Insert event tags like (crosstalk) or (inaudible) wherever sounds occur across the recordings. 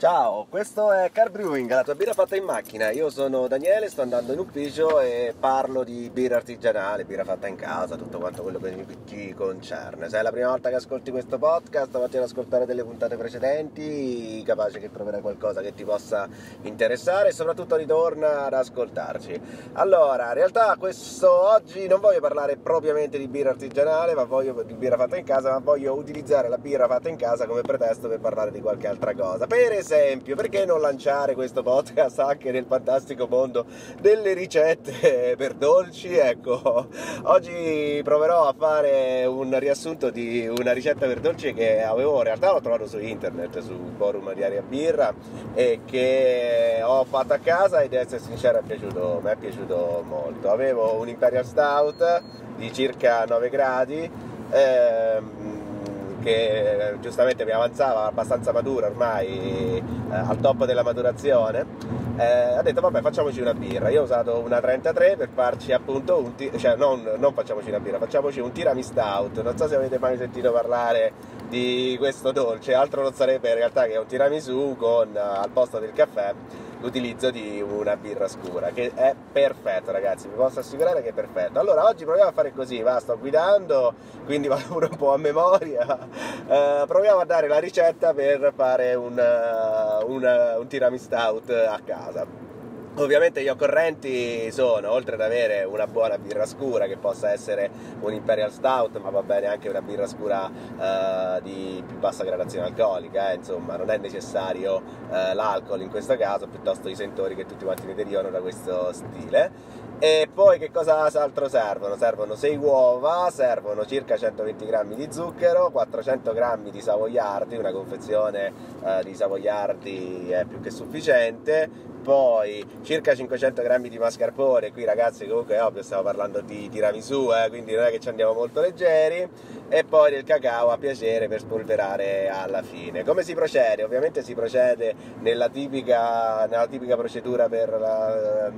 Ciao, questo è Car Brewing, la tua birra fatta in macchina. Io sono Daniele, sto andando in ufficio e parlo di birra artigianale, birra fatta in casa, tutto quanto quello che ti concerne. Se è la prima volta che ascolti questo podcast, vatti ad ascoltare delle puntate precedenti, capace che troverai qualcosa che ti possa interessare e soprattutto ritorna ad ascoltarci. Allora, in realtà questo oggi non voglio parlare propriamente di birra artigianale, ma voglio di birra fatta in casa, ma voglio utilizzare la birra fatta in casa come pretesto per parlare di qualche altra cosa. Per esempio, perché non lanciare questo podcast anche nel fantastico mondo delle ricette per dolci? Ecco, oggi proverò a fare un riassunto di una ricetta per dolci che avevo in realtà l'ho trovato su internet, su forum di Aria Birra e che ho fatto a casa ed essere sincero è piaciuto, mi è piaciuto molto. Avevo un Imperial Stout di circa 9 gradi. Ehm, che giustamente mi avanzava abbastanza matura ormai eh, al top della maturazione eh, ha detto vabbè facciamoci una birra io ho usato una 33 per farci appunto un tir- cioè non, non facciamoci una birra facciamoci un tirami stout. Non so se avete mai sentito parlare di questo dolce altro non sarebbe in realtà che un tiramisù con al posto del caffè l'utilizzo di una birra scura che è perfetto ragazzi vi posso assicurare che è perfetto allora oggi proviamo a fare così va sto guidando quindi (laughs) vado un po' a memoria. Uh, proviamo a dare la ricetta per fare un, uh, un, un tiramisù stout a casa Ovviamente gli occorrenti sono, oltre ad avere una buona birra scura, che possa essere un Imperial Stout, ma va bene anche una birra scura eh, di più bassa gradazione alcolica, eh, insomma non è necessario eh, l'alcol in questo caso, piuttosto i sentori che tutti quanti ne derivano da questo stile. E poi che cosa altro servono? Servono 6 uova, servono circa 120 g di zucchero, 400 g di savoiardi, una confezione eh, di savoiardi è più che sufficiente, poi circa 500 grammi di mascarpone, qui ragazzi comunque è ovvio stiamo parlando di tiramisù, eh, quindi non è che ci andiamo molto leggeri, e poi del cacao a piacere per spolverare alla fine. Come si procede? Ovviamente si procede nella tipica, nella tipica procedura per la...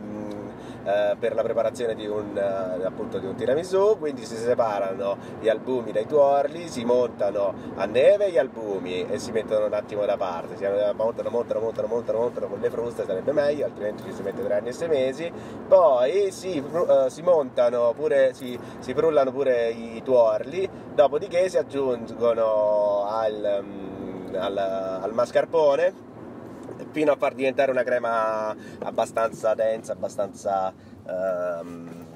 Eh, per la preparazione di un, eh, appunto, di un tiramisù, quindi si separano gli albumi dai tuorli, si montano a neve gli albumi e si mettono un attimo da parte, si montano, montano, montano, montano, montano con le fruste, sarebbe meglio, altrimenti ci si mette tre anni e sei mesi, poi si, uh, si montano pure, si, si, frullano pure i tuorli, dopodiché si aggiungono al, um, al, al mascarpone fino a far diventare una crema abbastanza densa, abbastanza ehm,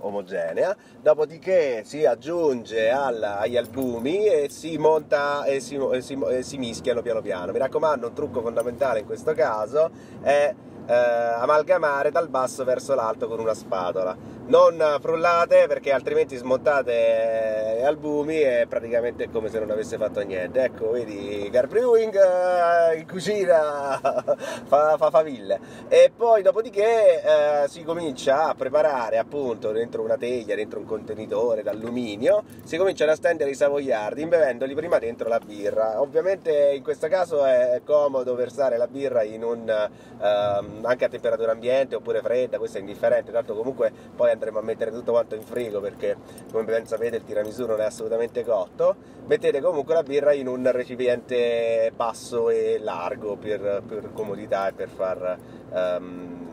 omogenea, dopodiché si aggiunge al, agli albumi e si monta e si, e, si, e si, mischiano piano piano. Mi raccomando, un trucco fondamentale in questo caso è eh, amalgamare dal basso verso l'alto con una spatola non frullate perché altrimenti smontate gli albumi e praticamente è come se non avesse fatto niente. Ecco vedi car brewing eh, in cucina (laughs) fa, fa, faville e poi dopodiché eh, si comincia a preparare appunto dentro una teglia dentro un contenitore d'alluminio si cominciano a stendere i savoiardi imbevendoli prima dentro la birra. Ovviamente in questo caso è comodo versare la birra un, ehm, anche a temperatura ambiente oppure fredda questo è indifferente tanto comunque poi andremo a mettere tutto quanto in frigo perché come ben sapete il tiramisù non è assolutamente cotto. Mettete comunque la birra in un recipiente basso e largo per, per comodità e per far um,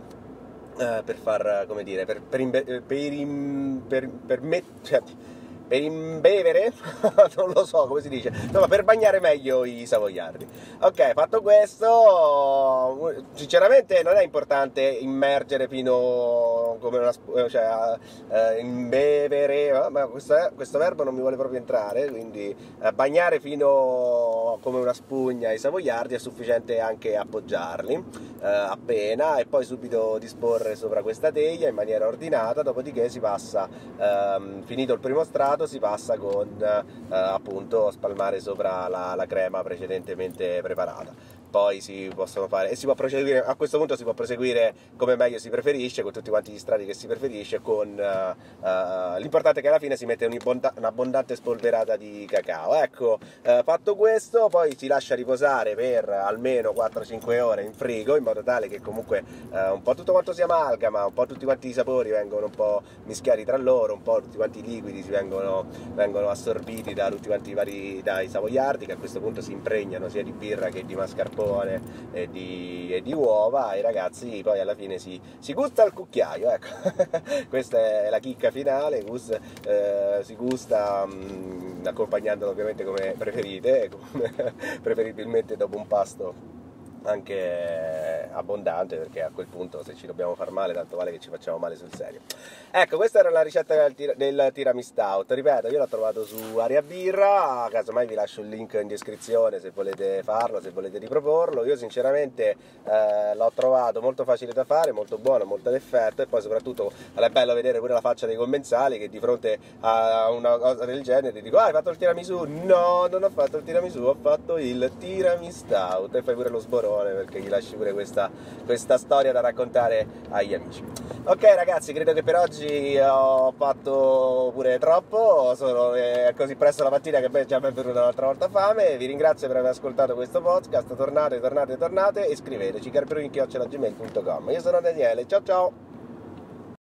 per far come dire per, per, imbe- per, per, per met- cioè, per imbevere, (laughs) non lo so come si dice, insomma per bagnare meglio i savoiardi. Ok, fatto questo, sinceramente non è importante immergere fino come una cioè uh, imbevere, ma questo, questo, verbo non mi vuole proprio entrare, quindi uh, bagnare fino come una spugna i savoiardi è sufficiente anche appoggiarli uh, appena e poi subito disporre sopra questa teglia in maniera ordinata, dopodiché si passa, ehm, finito il primo strato, gelato si passa con eh, appunto spalmare sopra la, la crema precedentemente preparata poi si possono fare e si può proseguire a questo punto si può proseguire come meglio si preferisce con tutti quanti gli strati che si preferisce con uh, uh, l'importante è che alla fine si mette un'abbondante spolverata di cacao. Ecco uh, fatto questo poi si lascia riposare per almeno 4-5 ore in frigo in modo tale che comunque un po' tutto quanto si amalgama un po' tutti quanti i sapori vengono un po' mischiati tra loro un po' tutti quanti i liquidi si vengono vengono, assorbiti da tutti quanti i vari dai savoiardi che a questo punto si impregnano sia di birra che di mascarpone e di, e di uova i ragazzi poi alla fine si, si gusta al cucchiaio, ecco, (laughs) questa è la chicca finale, gusta, eh, si gusta mh, mm, accompagnandolo ovviamente come preferite, (laughs) come preferibilmente dopo un pasto anche abbondante perché a quel punto se ci dobbiamo far male tanto vale che ci facciamo male sul serio. Ecco questa era la ricetta del, tir- del tiramistout. Ripeto io l'ho trovato su Aria Birra casomai vi lascio il link in descrizione se volete farlo se volete riproporlo. Io sinceramente eh, l'ho trovato molto facile da fare molto buono molto d'effetto e poi soprattutto è bello vedere pure la faccia dei commensali che di fronte a una cosa del genere dico ah hai fatto il tiramisù? No non ho fatto il tiramisù ho fatto il tiramistout e fai pure lo sborone perché gli lasci pure questa, questa storia da raccontare agli amici. Ok ragazzi, credo che per oggi ho fatto pure troppo, sono eh, così presto la mattina che già mi è venuta un'altra volta fame, vi ringrazio per aver ascoltato questo podcast, tornate, tornate, tornate e scriveteci carperuinchiocciolagmail.com. Io sono Daniele, ciao ciao!